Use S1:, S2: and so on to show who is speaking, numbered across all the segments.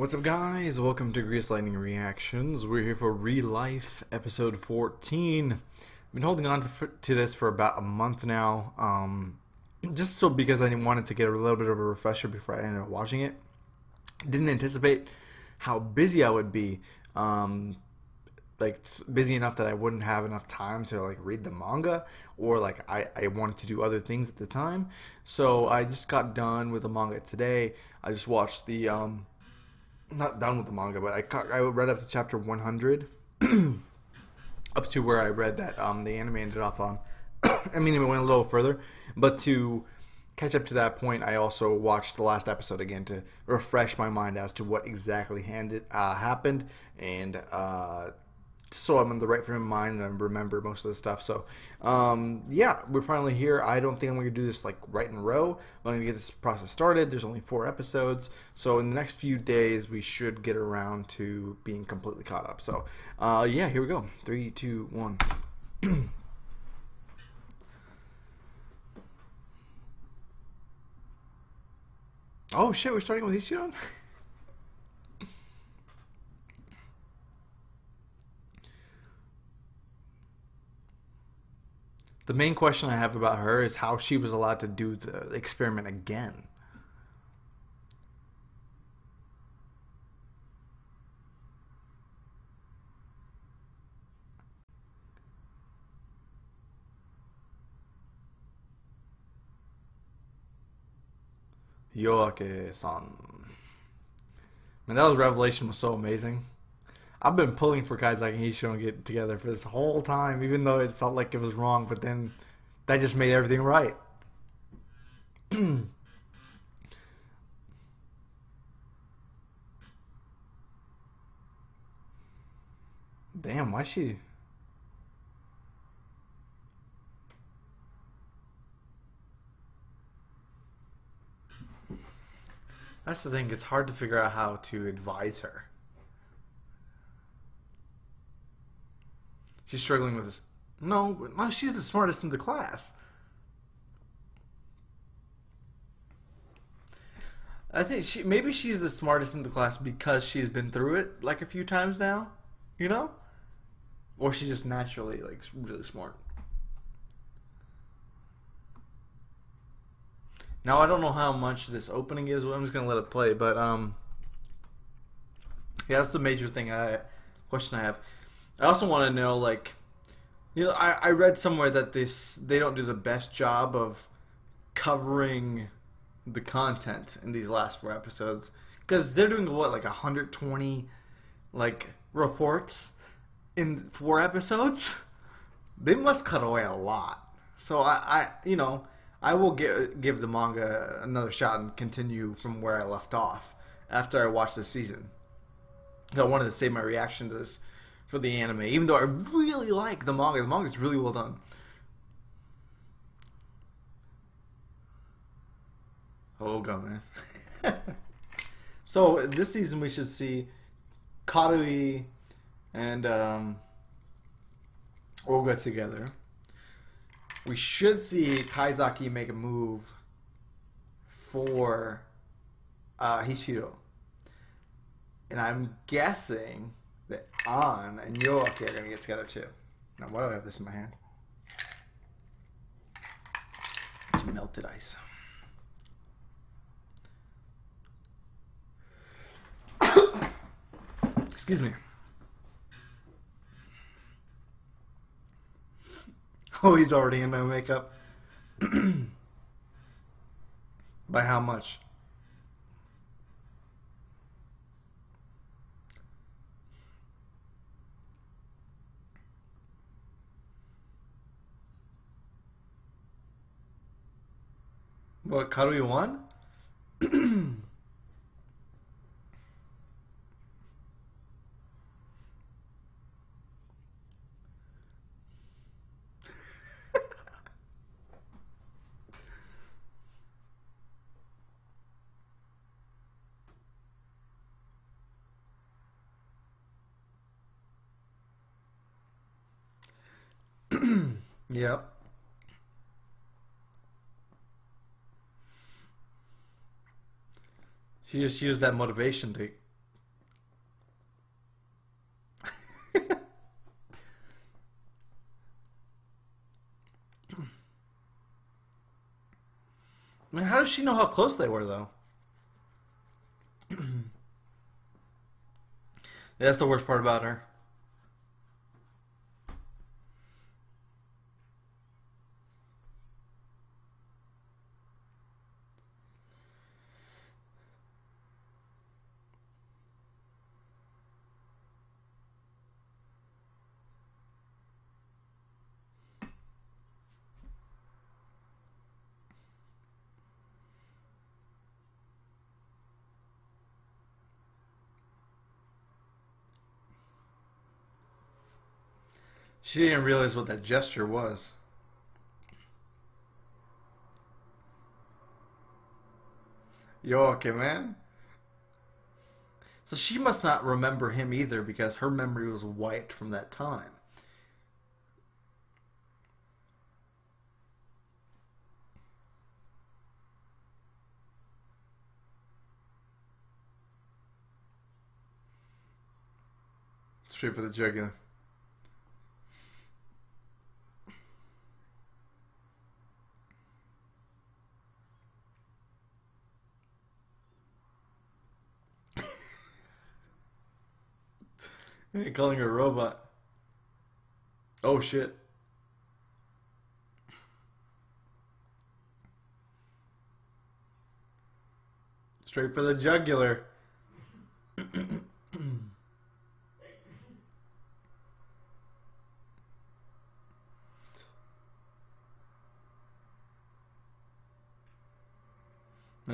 S1: What's up, guys? Welcome to Grease Lightning Reactions. We're here for ReLIFE episode 14. I've been holding on to, to this for about a month now, um, just so because I wanted to get a little bit of a refresher before I ended up watching it. Didn't anticipate how busy I would be. Um, like busy enough that I wouldn't have enough time to like read the manga or like I, I wanted to do other things at the time. So I just got done with the manga today. I just watched the um not done with the manga, but I I read up to chapter 100 up to where I read that um the anime ended off on. I mean, it went a little further, but to catch up to that point, I also watched the last episode again to refresh my mind as to what exactly handed, uh, happened and uh, so I'm in the right frame of mind and I remember most of the stuff. So, um, yeah, we're finally here. I don't think I'm going to do this like right in a row. I'm going to get this process started. There's only four episodes, so in the next few days we should get around to being completely caught up. So, uh, yeah, here we go. Three, two, one. oh shit, we're starting with Ichiran. The main question I have about her is how she was allowed to do the experiment again. Yoake-san. Man, that was revelation was so amazing. I've been pulling for Kaizaki and Hishiro to get together for this whole time, even though it felt like it was wrong. But then that just made everything right. Damn, why she? That's the thing. It's hard to figure out how to advise her. She's struggling with this. No, no, she's the smartest in the class. I think she maybe she's the smartest in the class because she's been through it like a few times now, you know, or she's just naturally like really smart. Now I don't know how much this opening is. Well, I'm just gonna let it play, but um, yeah, that's the major thing. I question I have. I also want to know, like, you know, I, I read somewhere that this they don't do the best job of covering the content in these last four episodes because they're doing what like 120 like reports in four episodes. They must cut away a lot. So I, I you know, I will give give the manga another shot and continue from where I left off after I watch this season. I wanted to save my reaction to this for the anime, even though I really like the manga. The manga is really well done. Oh god, man. so this season we should see Kariu and um, Oga together. We should see Kaizaki make a move for uh, Hishiro. And I'm guessing that An and Yoake are going to get together too. Now, why do I have this in my hand? It's melted ice. Excuse me. Oh, he's already in no makeup. By how much? What, Kariu won? yep. She just used that motivation to. I mean, how does she know how close they were, though? That's the worst part about her. She didn't realize what that gesture was. Yo, okay, man. So she must not remember him either because her memory was wiped from that time. Straight for the jugular. Calling her a robot. Oh shit. Straight for the jugular.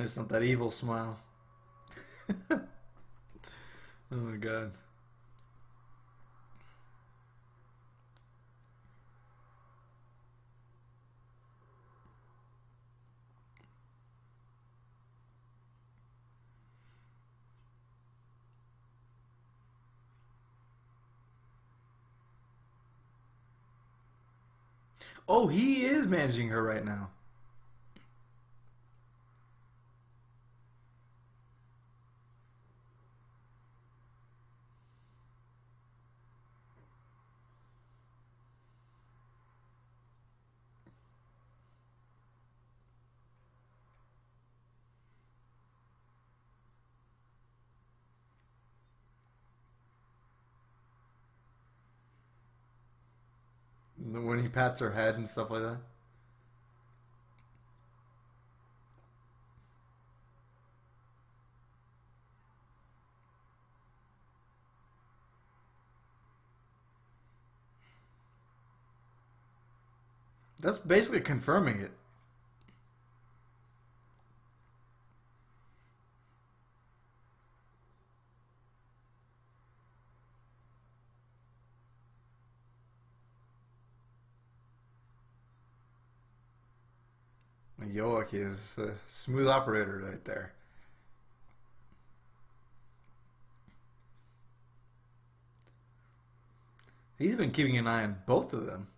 S1: it's not that evil smile. oh my god. Oh, he is managing her right now. He pats her head and stuff like that. That's basically confirming it. Yoake is a smooth operator right there. He's been keeping an eye on both of them.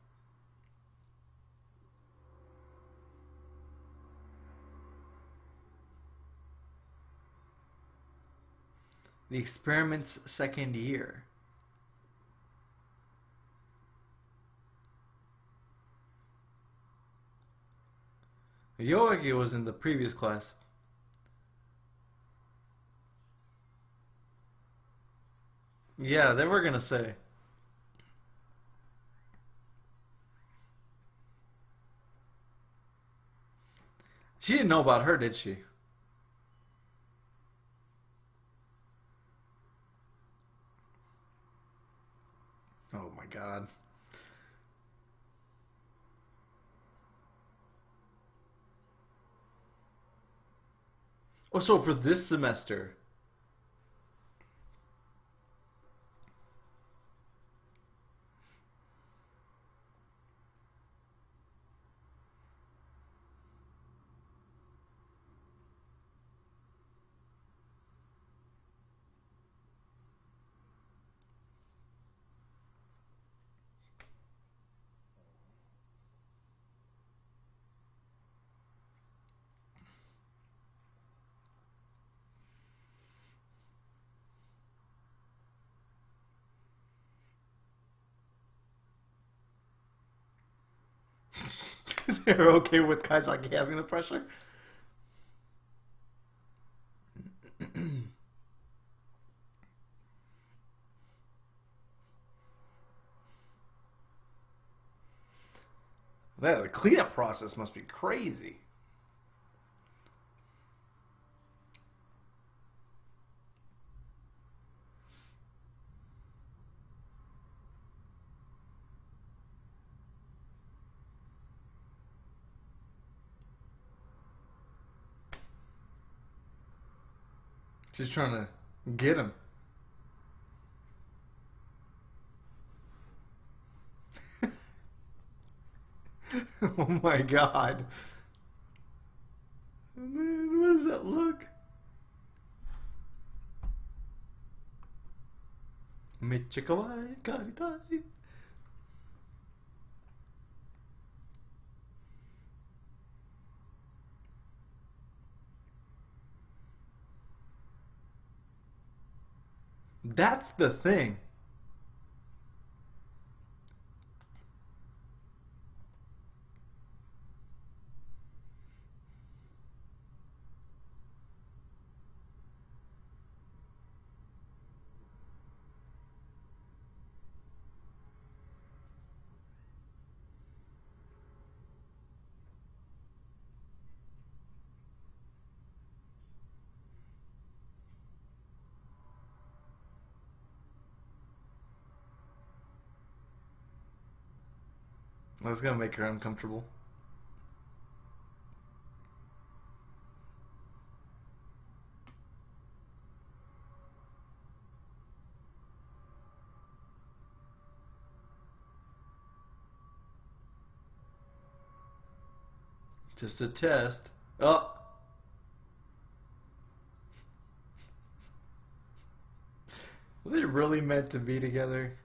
S1: The experiment's second year. Yoake was in the previous class. Yeah, they were gonna say. She didn't know about her, did she? Oh my god. Oh, so for this semester. You're okay with Kaizaki having the pressure. that the cleanup process must be crazy. She's trying to get him. oh my god. Man, what does that look? Karitai. That's the thing. That's gonna make her uncomfortable. Just a test. Oh. Were they really meant to be together?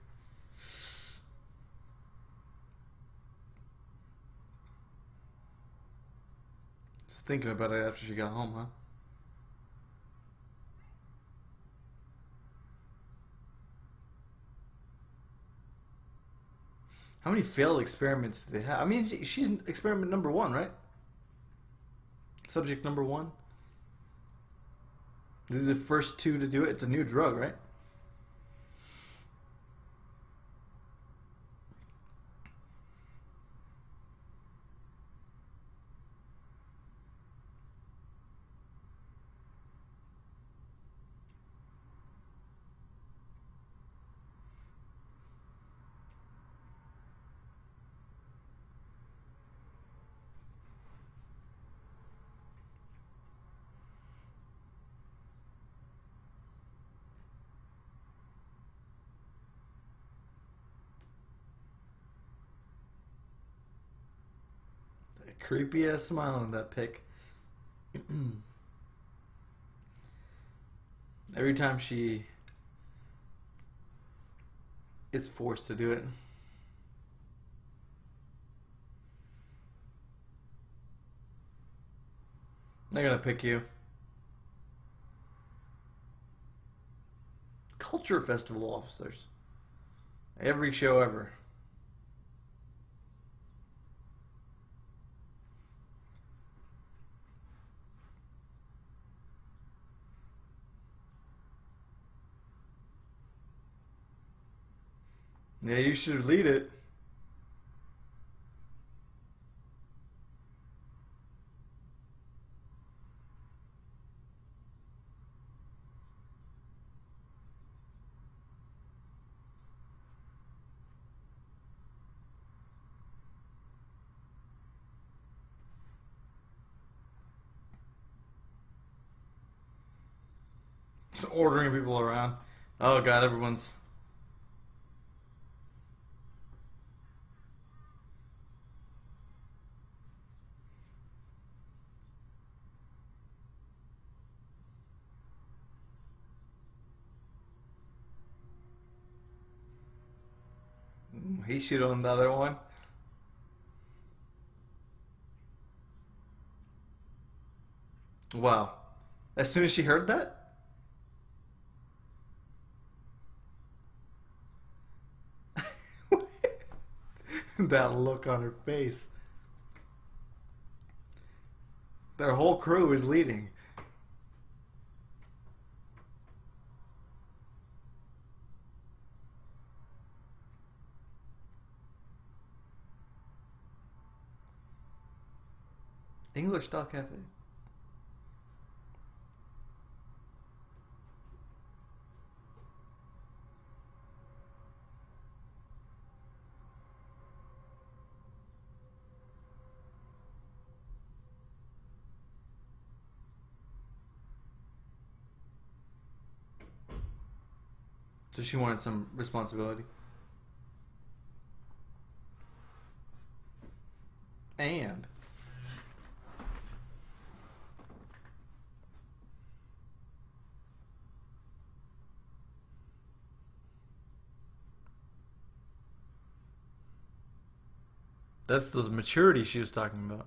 S1: Thinking about it after she got home, huh? How many failed experiments do they have? I mean, she's experiment number one, right? Subject number one. These are the first two to do it. It's a new drug, right? That creepy ass smile on that pic. Every time she is forced to do it. They're gonna pick you. Culture festival officers. Every show ever. Yeah, you should lead it. Ordering people around. Oh god, everyone's he the other one. Wow. As soon as she heard that? that look on her face. Their whole crew is leading. English Style Cafe. So she wanted some responsibility. And that's the maturity she was talking about.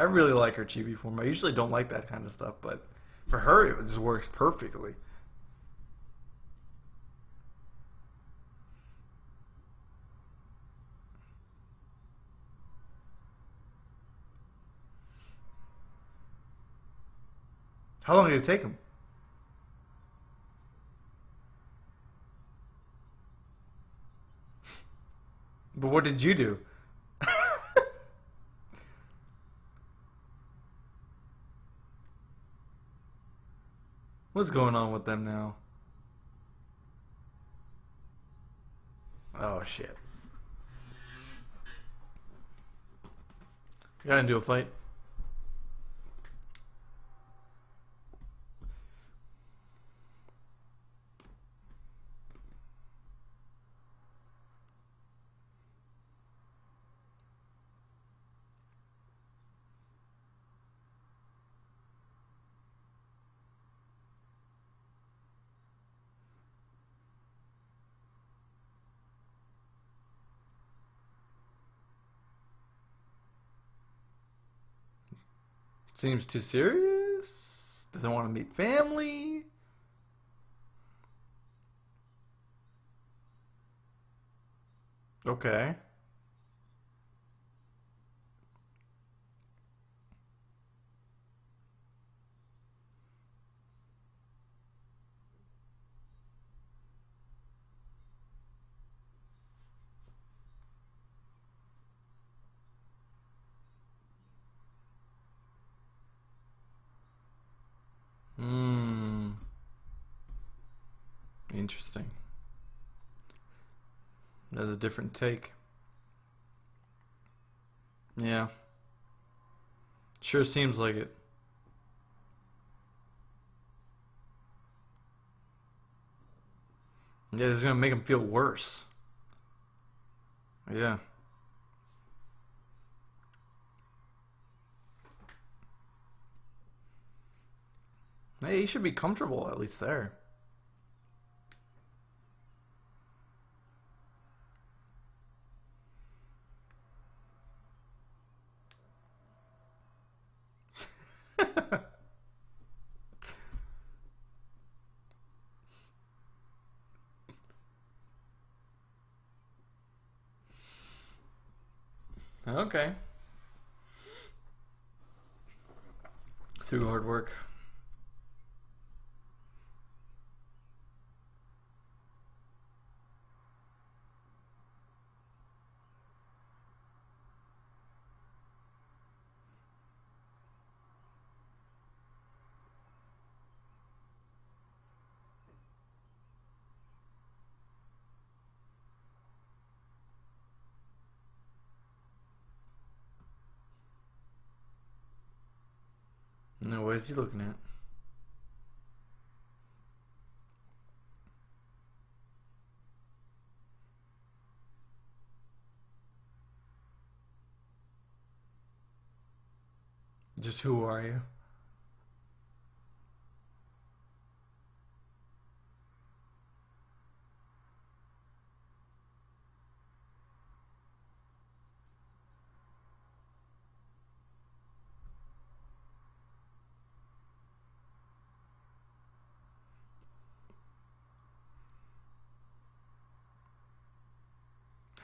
S1: I really like her chibi form. I usually don't like that kind of stuff, but for her, it just works perfectly. How long did it take him? But what did you do? What's going on with them now? Oh shit. Got into a fight. Seems too serious. Doesn't want to meet family. Okay. Interesting. That's a different take. Yeah. Sure seems like it. Yeah, it's gonna make him feel worse. Yeah. Hey, he should be comfortable at least there. okay. Through hard work. No, what is he looking at? Just who are you?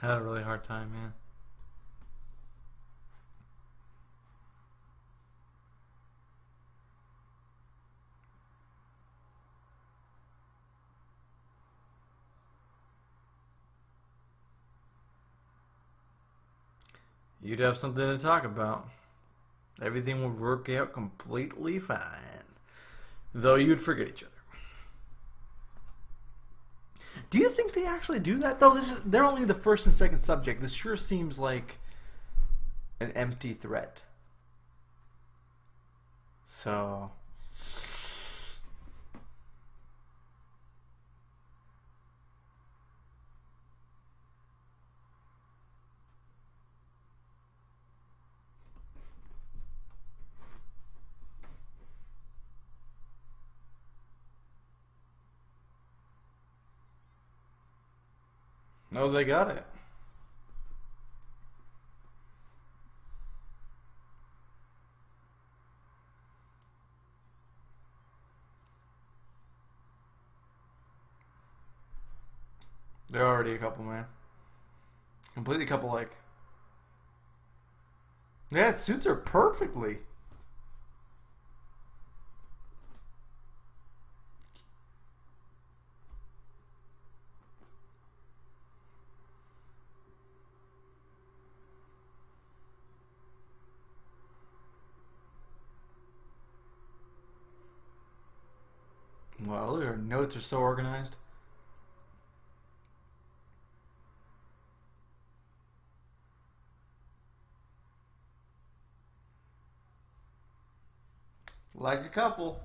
S1: Had a really hard time, man. You'd have something to talk about. Everything would work out completely fine. Though you'd forget each other. Do you think they actually do that though? This is they're only the first and second subject. This sure seems like an empty threat. So No, they got it. They're already a couple, man. Completely couple, like. Yeah, it suits her perfectly. Well, your notes are so organized. Like a couple.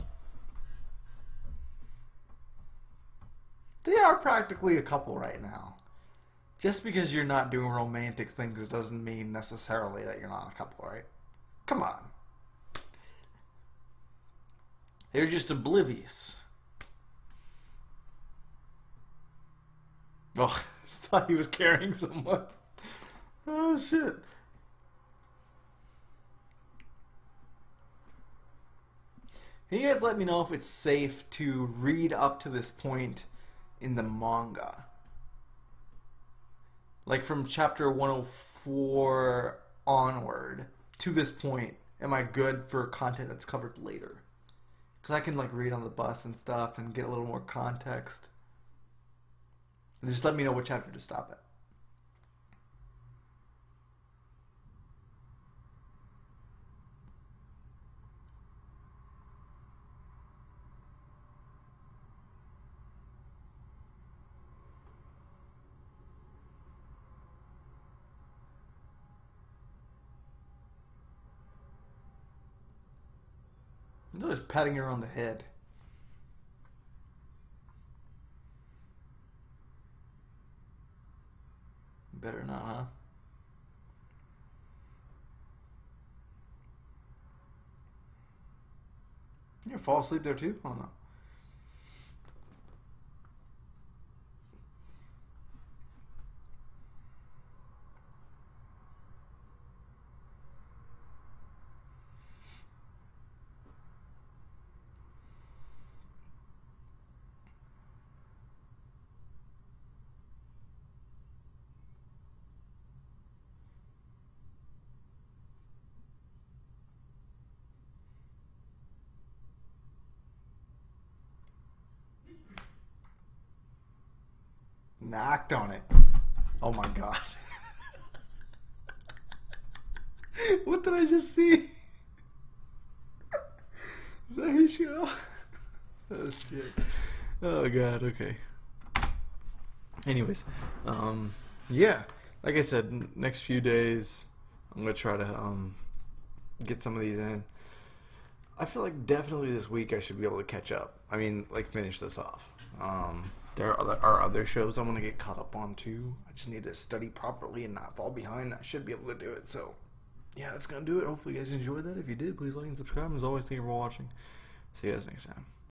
S1: They are practically a couple right now. Just because you're not doing romantic things doesn't mean necessarily that you're not a couple, right? Come on. They're just oblivious. Oh, I thought he was carrying someone. Oh shit. Can you guys let me know if it's safe to read up to this point in the manga? Like from chapter 104 onward to this point, am I good for content that's covered later? Because I can like read on the bus and stuff and get a little more context. Just let me know what chapter to stop at. No, just patting her on the head. Better not, huh? You fall asleep there too? Don't Knocked on it. Oh my god. what did I just see? Is that his show? oh shit. Oh god, okay. Anyways, um yeah, like I said, next few days I'm gonna try to um get some of these in. I feel like definitely this week I should be able to catch up. I mean, like finish this off. Um there are other, shows I want to get caught up on too. I just need to study properly and not fall behind. I should be able to do it. So, yeah, that's gonna do it. Hopefully, you guys enjoyed that. If you did, please like and subscribe. As always, thank you for watching. See you guys next time.